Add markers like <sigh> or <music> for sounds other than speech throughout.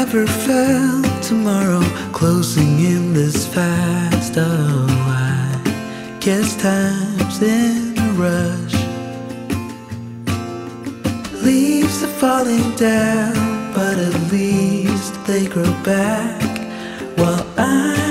never felt tomorrow closing in this fast. Oh, I guess time's in a rush. Leaves are falling down, but at least they grow back while I'm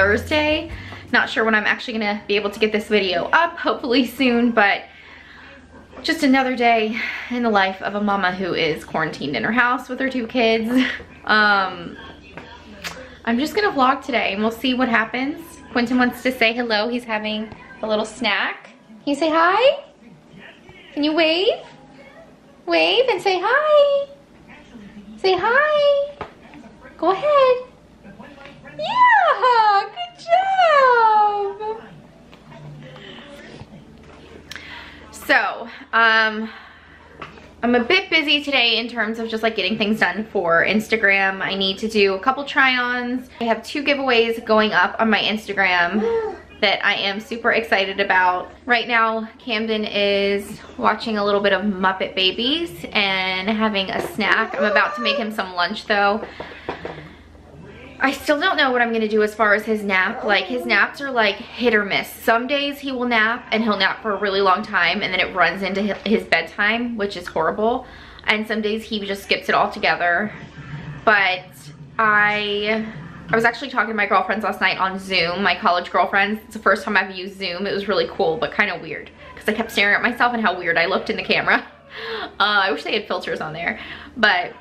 Thursday. Not sure when I'm actually gonna be able to get this video up, hopefully soon, but just another day in the life of a mama who is quarantined in her house with her two kids. Um, I'm just gonna vlog today and we'll see what happens. Quentin wants to say hello. He's having a little snack. Can you say hi? Can you wave? Wave and say hi. Say hi. Go ahead. Yeah, good job. So, um, I'm a bit busy today in terms of just like getting things done for Instagram. I need to do a couple try-ons. I have two giveaways going up on my Instagram that I am super excited about. Right now, Camden is watching a little bit of Muppet Babies and having a snack. I'm about to make him some lunch though. I still don't know what I'm gonna do as far as his nap. Like his naps are like hit or miss. Some days he will nap and he'll nap for a really long time and then it runs into his bedtime, which is horrible. And some days he just skips it altogether. But I, I was actually talking to my girlfriends last night on Zoom, my college girlfriends. It's the first time I've used Zoom. It was really cool, but kind of weird because I kept staring at myself and how weird I looked in the camera. <laughs> Uh, I wish they had filters on there, but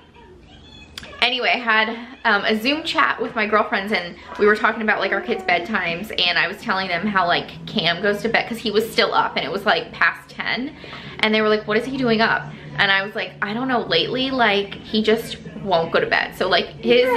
anyway, I had um, a Zoom chat with my girlfriends and we were talking about like our kids' bedtimes and I was telling them how like Cam goes to bed because he was still up and it was like past 10 and they were like, what is he doing up? And I was like, I don't know, lately like he just won't go to bed. So like his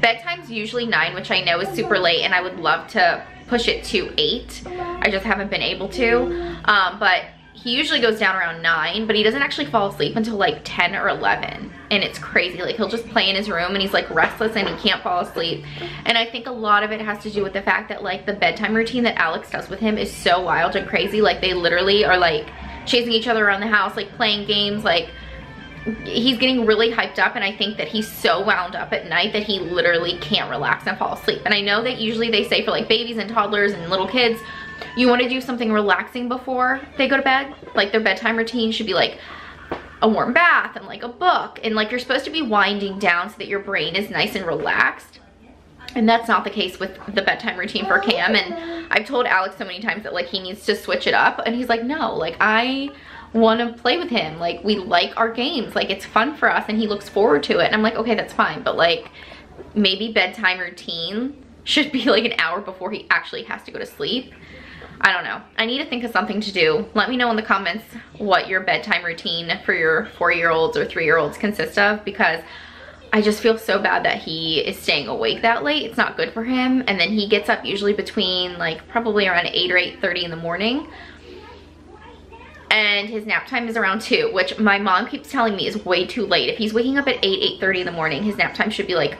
bedtime's usually 9 which I know is super late and I would love to push it to 8. I just haven't been able to. Um, but he usually goes down around 9, but he doesn't actually fall asleep until like 10 or 11. And it's crazy. Like he'll just play in his room and he's like restless and he can't fall asleep. And I think a lot of it has to do with the fact that like the bedtime routine that Alex does with him is so wild and crazy. Like they literally are like chasing each other around the house, like playing games, like he's getting really hyped up and I think that he's so wound up at night that he literally can't relax and fall asleep. And I know that usually they say for like babies and toddlers and little kids, you want to do something relaxing before they go to bed. Like their bedtime routine should be like a warm bath and like a book. And like you're supposed to be winding down so that your brain is nice and relaxed. And that's not the case with the bedtime routine for Cam. And I've told Alex so many times that like he needs to switch it up. And he's like, no, like I want to play with him. Like we like our games. Like it's fun for us and he looks forward to it. And I'm like, okay, that's fine. But like maybe bedtime routine should be like an hour before he actually has to go to sleep. I don't know. I need to think of something to do. Let me know in the comments what your bedtime routine for your four-year-olds or three-year-olds consists of because I just feel so bad that he is staying awake that late. It's not good for him. And then he gets up usually between like probably around 8 or 8.30 in the morning. And his nap time is around 2, which my mom keeps telling me is way too late. If he's waking up at 8, 8.30 in the morning, his nap time should be like,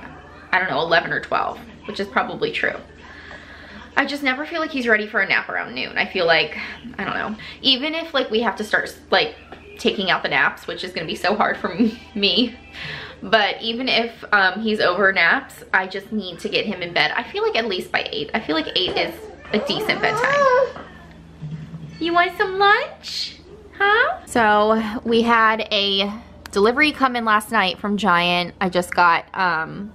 I don't know, 11 or 12, which is probably true. I just never feel like he's ready for a nap around noon. I feel like, I don't know, even if like we have to start like taking out the naps, which is gonna be so hard for <laughs> me, but even if um, he's over naps, I just need to get him in bed. I feel like at least by eight. I feel like eight is a decent bedtime. You want some lunch? Huh? So we had a delivery come in last night from Giant. I just got um,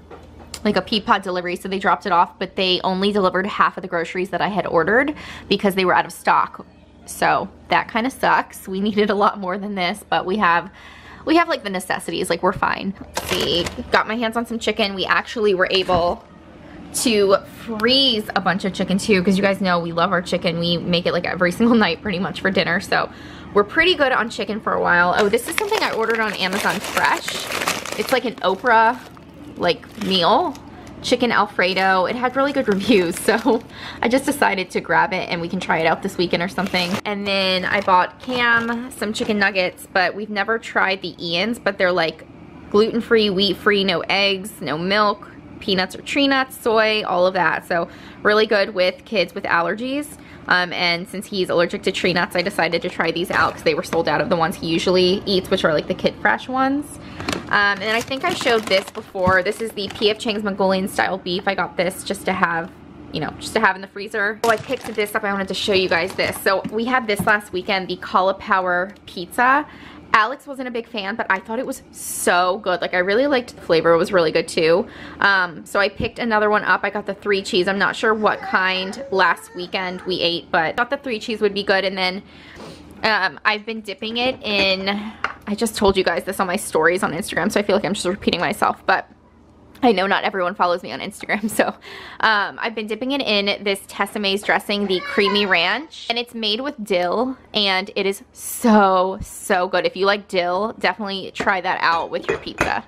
like a Peapod delivery, so they dropped it off, but they only delivered half of the groceries that I had ordered because they were out of stock. So that kind of sucks. We <laughs> needed a lot more than this, but we have we have like the necessities, like we're fine. Let's see, got my hands on some chicken. We actually were able to freeze a bunch of chicken too, because you guys know we love our chicken. We make it like every <laughs> single night pretty much for dinner, so we're pretty good on chicken for a while. Oh, this is something I ordered on Amazon Fresh. it's like an Oprah like meal. Chicken alfredo. It had really good <laughs> reviews so i just decided to grab it and we can try it out this weekend or something. And then i bought cam some chicken nuggets but we've never tried the ian's but they're like gluten-free wheat-free no eggs no milk peanuts or tree nuts soy all of that. So really good with kids with allergies um, and since he's allergic to tree nuts, I decided to try these out because they were sold out of the ones he usually eats, which are like the Kidfresh ones. Um, and I think I showed this before. This is the P.F. Chang's Mongolian style beef. I got this just to have you know, just to have in the freezer. Oh, I picked this up. I wanted to show you guys this. So we had this last weekend, the cauliflower pizza. Alex wasn't a big fan, but I thought it was so good. Like, I really liked the flavor. It was really good, too. Um, so I picked another one up. I got the three cheese. I'm not sure what kind last weekend we ate, but I thought the three cheese would be good. And then um, I've been dipping it in, I just told you guys this on my stories on Instagram, so I feel like I'm just repeating myself, but I know not everyone follows me on Instagram, <laughs> so um, I've been dipping it in this Tessemae's dressing, the creamy ranch, and it's made with dill, and it is so, so good. If you like dill, definitely try that out with your pizza.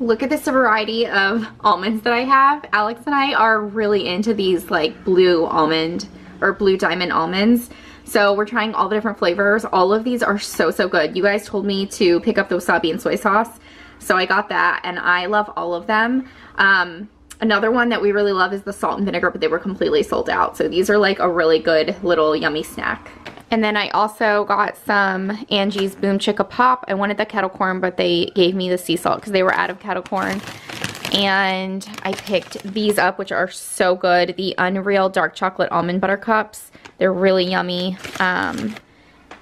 Look at this variety of almonds that I have. Alex and I are really into these like blue almond or blue diamond almonds. So we're trying all the different flavors. All of these are so, so good. You guys told me to pick up the wasabi and soy sauce. So I got that and I love all of them. Um, another one that we really love is the salt and vinegar, but they were completely sold out. So these are like a really good little yummy snack. And then I also got some Angie's Boom Chicka Pop. I wanted the kettle corn, but they gave me the sea salt because they were out of kettle corn. And I picked these up, which are so good. The Unreal Dark Chocolate Almond Butter Cups. They're really yummy. Um,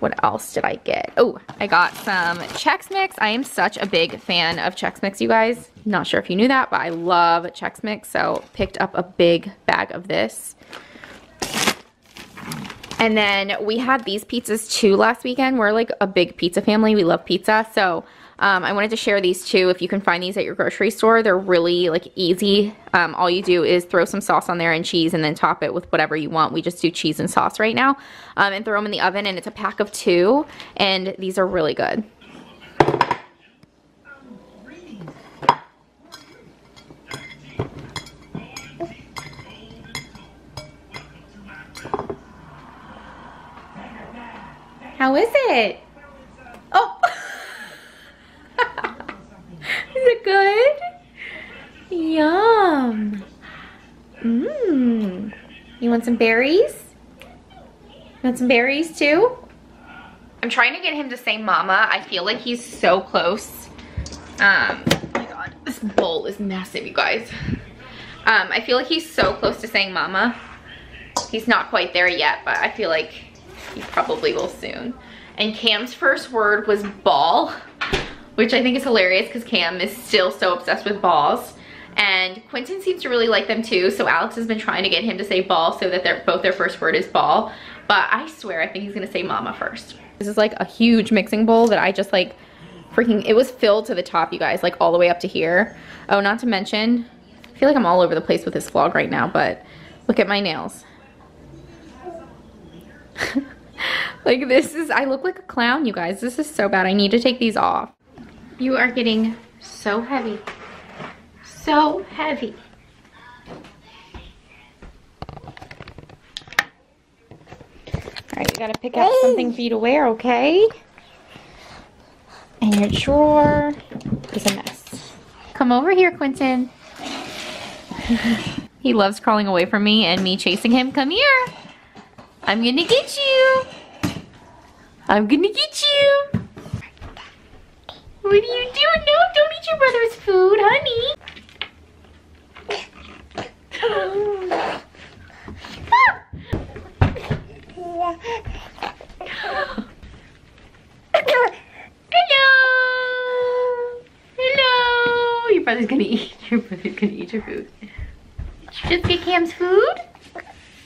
what else did I get? Oh, I got some Chex Mix. I am such a big fan of Chex Mix, you guys. Not sure if you knew that, but I love Chex Mix, so picked up a big bag of this. And then we had these pizzas too last weekend. We're like a big pizza family. We love pizza, so um, I wanted to share these too. If you can find these at your grocery store, they're really like easy. Um, all you do is throw some sauce on there and cheese and then top it with whatever you want. We just do cheese and sauce right now um, and throw them in the oven and it's a pack of two and these are really good. How is it? Oh! Is it good? Yum. Mmm. You want some berries? You want some berries too? I'm trying to get him to say mama. I feel like he's so close. Um, oh my god, this bowl is massive, you guys. Um, I feel like he's so close to saying mama. He's not quite there yet, but I feel like he probably will soon. And Cam's first word was ball which I think is hilarious because Cam is still so obsessed with balls. And Quentin seems to really like them too, so Alex has been trying to get him to say ball so that they're both their first word is ball. But I swear, I think he's gonna say mama first. This is like a huge mixing bowl that I just like freaking, it was filled to the top, you guys, like all the way up to here. Oh, not to mention, I feel like I'm all over the place with this vlog right now, but look at my nails. <laughs> like this is, I look like a clown, you guys. This is so bad. I need to take these off. You are getting so heavy. So heavy. Alright, you gotta pick out something for you to wear, okay? And your drawer is a mess. Come over here, Quentin. <laughs> he loves crawling away from me and me chasing him. Come here. I'm gonna get you. I'm gonna get you. What are you doing? No, don't eat your brother's food, honey. Hello. Hello. Your brother's gonna eat. <laughs> Your brother's gonna eat your food. Did you just get Cam's food?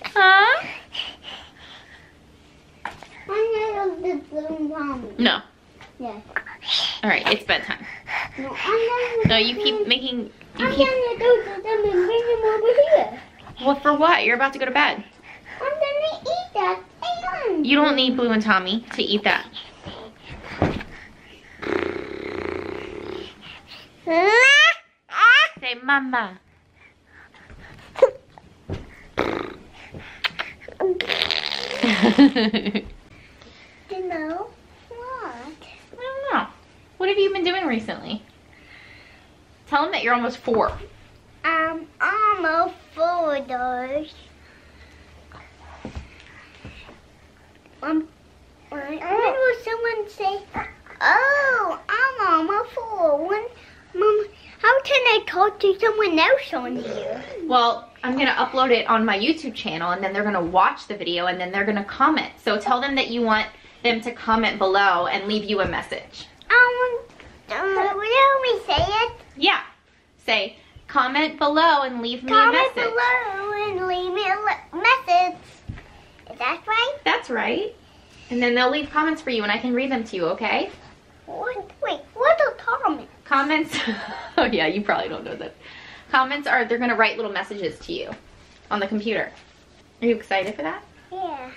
Huh? No. Yes. All right, it's bedtime. No, no you keep making. You I'm keep. gonna go to them and bring them over here. Well, for what? You're about to go to bed. I'm gonna eat that. You don't need Blue and Tommy to eat that. Say mama. <laughs> I You know what? don't know. What have you been doing recently? Tell them that you're almost four. Um, almost four dollars. Um, when will someone say, "Oh, I'm almost four? When, Mom, how can I talk to someone else on here? Well, I'm gonna upload it on my YouTube channel and then they're gonna watch the video and then they're gonna comment. So tell them that you want them to comment below and leave you a message. Um, we say it? Yeah. Say, comment below and leave me a message. Comment below and leave me a message. Is that right? That's right. And then they'll leave comments for you and I can read them to you, okay? What? Wait, what a comment? Comments, <laughs> oh yeah, you probably don't know that. Comments are, they're gonna write little messages to you on the computer. Are you excited for that? Yeah.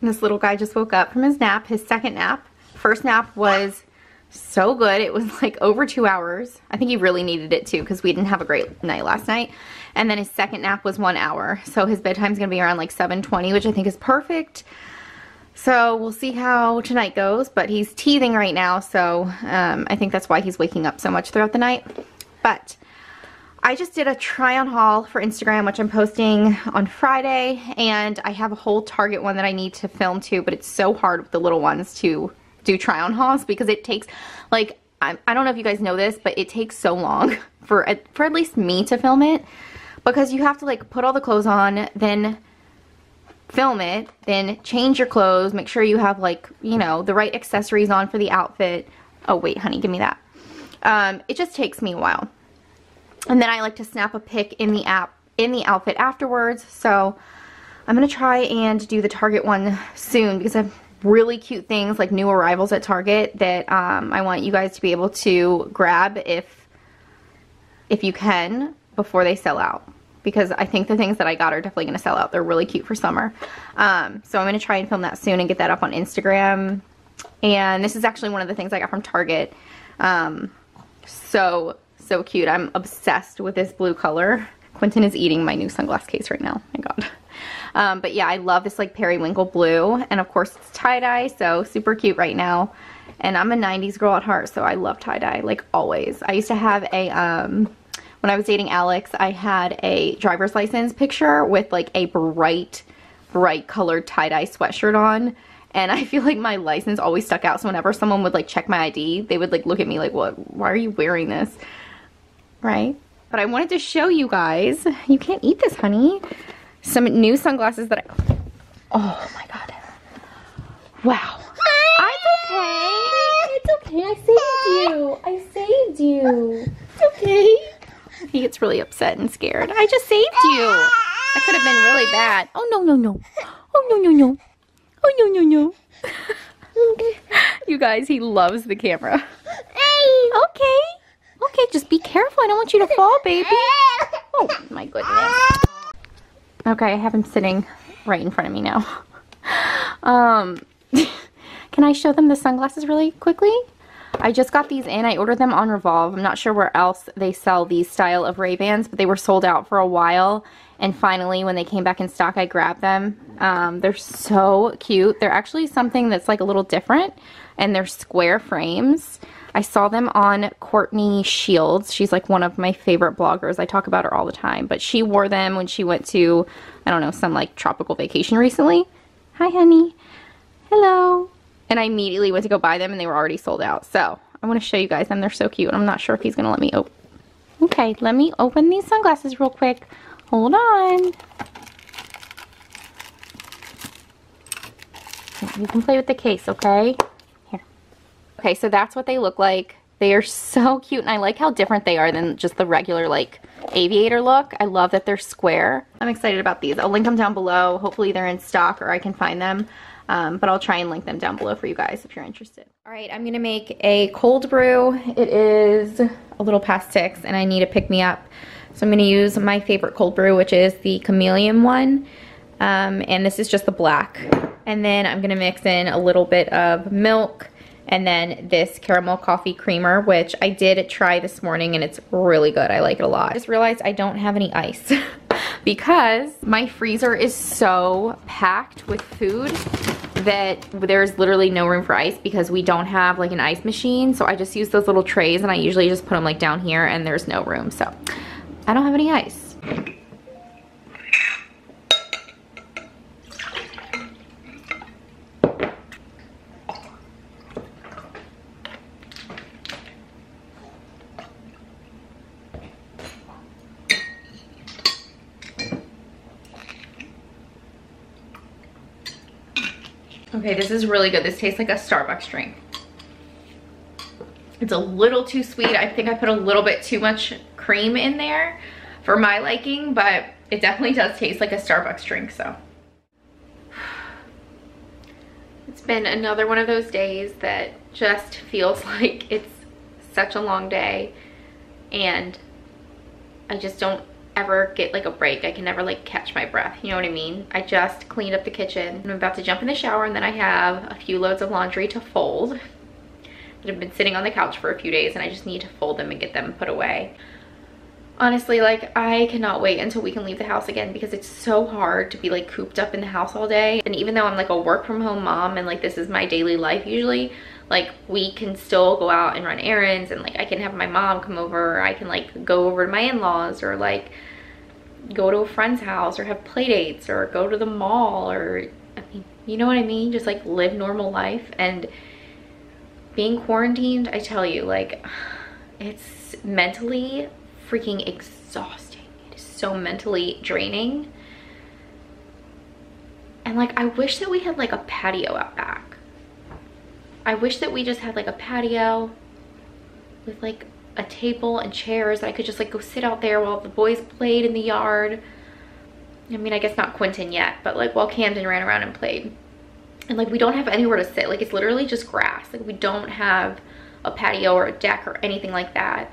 This little guy just woke up from his nap, his second nap. First nap was so good. It was like over two hours. I think he really needed it too because we didn't have a great night last night. And then his second nap was one hour. So his bedtime's gonna be around like 7.20, which I think is perfect. So we'll see how tonight goes, but he's teething right now, so um, I think that's why he's waking up so much throughout the night. But I just did a try on haul for Instagram, which I'm posting on Friday, and I have a whole Target one that I need to film too, but it's so hard with the little ones to do try on hauls because it takes, like, I, I don't know if you guys know this, but it takes so long <laughs> for, for at least me to film it because you have to, like, put all the clothes on, then film it, then change your clothes, make sure you have, like, you know, the right accessories on for the outfit. Oh, wait, honey, give me that. Um, it just takes me a while. And then I like to snap a pic in the app, in the outfit afterwards. So I'm to try and do the Target one soon because I have really cute things like new arrivals at Target that um, I want you guys to be able to grab if, if you can before they sell out. Because I think the things that I got are definitely going to sell out. They're really cute for summer. Um, so I'm going to try and film that soon and get that up on Instagram. And this is actually one of the things I got from Target. Um, so so cute. I'm obsessed with this blue color. Quentin is eating my new sunglass case right now. My God. Um, but yeah, I love this like periwinkle blue. And of course it's tie-dye, so super cute right now. And I'm a 90s girl at heart, so I love tie-dye, like always. I used to have a, um, when I was dating Alex, I had a driver's license picture with like a bright, bright colored tie-dye sweatshirt on. And I <laughs> feel like my license always stuck out. So whenever someone would like check my ID, they would like look at me like, what, why are you wearing this? right? But I wanted to show you guys, you can't eat this, honey, some new sunglasses that I, oh my God. Wow. It's okay. It's okay. I saved you. I saved you. It's okay. He gets really upset and scared. I just saved you. That could have been really bad. Oh, no, no, no. Oh, no, no, no. Oh, no, no, no. <laughs> you guys, he loves the camera. Okay. Okay, just be careful. I don't want you to fall, baby. <laughs> Oh, my goodness. Okay, I have him sitting right in front of me now. Um, <laughs> can I show them the sunglasses really quickly? I just got these in. I ordered them on Revolve. I'm not sure where else they sell these style of Ray-Bans, but they were sold out for a while. And finally, when they came back in stock, I grabbed them. Um, they're so cute. They're actually something that's like a little different, and they're square frames. I saw them on Courtney Shields. She's like one of my favorite bloggers. I talk about her all the time. But she wore them when she went to, I don't know, some like tropical vacation recently. Hi, honey. Hello. And I immediately went to go buy them and they were already sold out. So I want to show you guys them. They're so cute. I'm not sure if he's going to let me open. Okay, let me open these sunglasses real quick. Hold on. You can play with the case, okay? Okay, so that's what they look like. They are so <laughs> cute and I like how different they are than just the regular like aviator look. I love that they're square. I'm excited about these. I'll link them down below. Hopefully they're in stock or I can find them. Um, but I'll try and link them down below for you guys if you're interested. All right, I'm gonna make a cold brew. It is a little past six and I need a pick me up. So I'm gonna use my favorite cold brew, which is the chameleon one. Um, and this is just the black. And then I'm gonna mix in a little bit of milk And then this caramel coffee creamer, which I did try this morning and it's really good. I like it a lot. I just realized I don't have any ice <laughs> because my freezer is so packed with food that there's literally no room for ice because we don't have like an ice machine. So I just use those little trays and I usually just put them like down here and there's no room. So I don't have any ice. Okay, this is really good. This tastes like a Starbucks drink. It's a little too sweet. I think I put a little bit too much cream in there for my liking, but it definitely does taste like a Starbucks drink, so. <sighs> It's been another one of those days that just feels <laughs> like it's such a long day and I just don't ever get like a break. I can never like catch my breath. You know what I mean? I just cleaned up the kitchen. I'm about to jump in the shower and then I have a few loads of laundry to fold that have been sitting on the couch for a few days and I just need to fold them and get them put away. Honestly, like I cannot wait until we can leave the house again because it's so hard to be like cooped up in the house all day. And even though I'm like a work from home mom and like this is my daily life usually, like we can still go out and run errands and like I can have my mom come over or I can like go over to my in-laws or like go to a friend's house or have play dates or go to the mall or I mean, you know what I mean? Just like live normal life and being quarantined, I tell you, like it's mentally freaking exhausting. It is so mentally draining. And like I wish that we had like a patio out back. I wish that we just had like a patio with like a table and chairs that I could just like go sit out there while the boys played in the yard. I mean, I guess not Quentin yet, but like while Camden ran around and played. And like we don't have anywhere to sit. Like it's literally just grass. Like we don't have a patio or a deck or anything like that.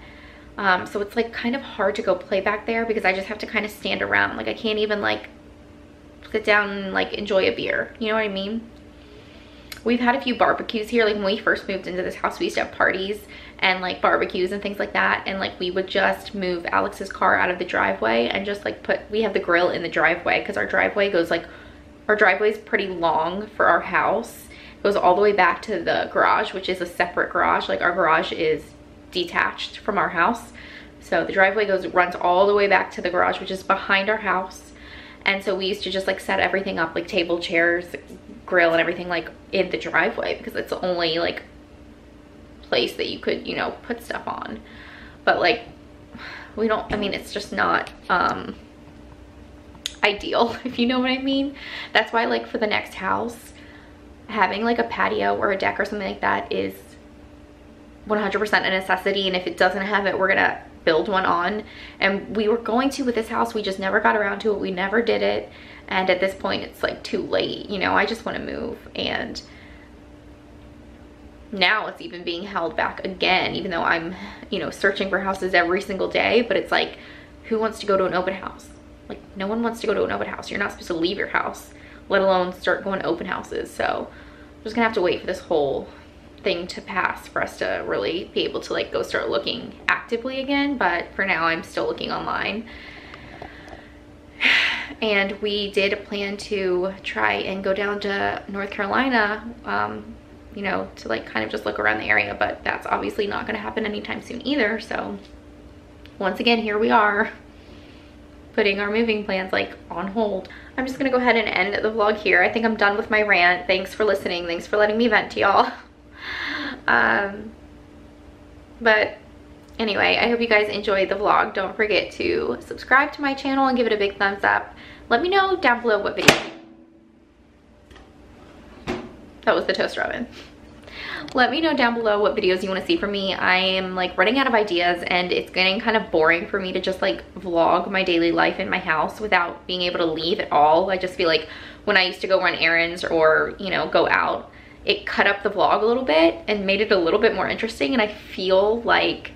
Um, so it's like kind of hard to go play back there because I just have to kind of stand around. Like I can't even like sit down and like enjoy a beer. You know what I mean? We've had a few barbecues here. Like when we first moved into this house, we used to have parties and like barbecues and things like that. And like we would just move Alex's car out of the driveway and just like put, we have the grill in the driveway because our driveway goes like, our driveway is pretty long for our house. It goes all the way back to the garage, which is a separate garage. Like our garage is detached from our house. So the driveway goes runs all the way back to the garage, which is behind our house. And so we used to just like set everything up like table, chairs, grill and everything like in the driveway because it's the only like place that you could, you know, put stuff on. But like we don't, I mean, it's just not um, ideal, <laughs> if you know what I mean. That's why like for the next house, having like a patio or a deck or something like that is 100% a necessity. And if it doesn't have it, we're gonna build one on. And we were going to with this house, we just never got around to it. We never did it. And at this point, it's like too late. You know, I just wanna move. And now it's even being held back again, even though I'm, you know, searching for houses every single day. But it's like, who wants to go to an open house? Like, no one wants to go to an open house. You're not supposed to leave your house, let alone start going to open houses. So I'm just gonna have to wait for this whole thing to pass for us to really be able to like go start looking actively again but for now I'm still looking online. <sighs> And we did plan to try and go down to North Carolina um, you know to like kind of just look around the area but that's obviously not going to happen anytime soon either so once again here we are putting our moving plans like on hold. I'm just gonna go ahead and end the vlog here. I think I'm done with my rant. Thanks for listening. Thanks for letting me vent to y'all <laughs> um, but anyway, I hope you guys enjoyed the vlog. Don't forget to subscribe to my channel and give it a big thumbs up. Let me know down below what video. That was the toaster oven. Let me know down below what videos you want to see from me. I am like running out of ideas and it's getting kind of boring for me to just like vlog my daily life in my house without being able to leave at all. I just feel like when I used to go run errands or, you know, go out, it cut up the vlog a little bit and made it a little bit more interesting and I feel like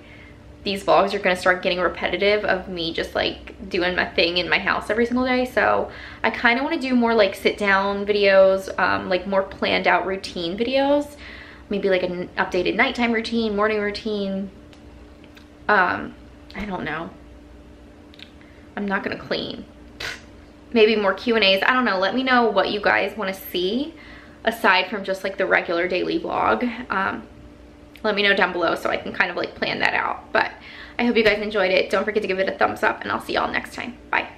these vlogs are gonna start getting repetitive of me just like doing my thing in my house every single day. So I kind of want to do more like sit down videos, um, like more planned out routine videos. maybe like an updated nighttime routine, morning routine. Um, I don't know. I'm not gonna clean. Maybe more Q&As. I don't know. Let me know what you guys want to see aside from just like the regular daily vlog. Um, let me know down below so I can kind of like plan that out. But I hope you guys enjoyed it. Don't forget to give it a thumbs up and I'll see y'all next time. Bye.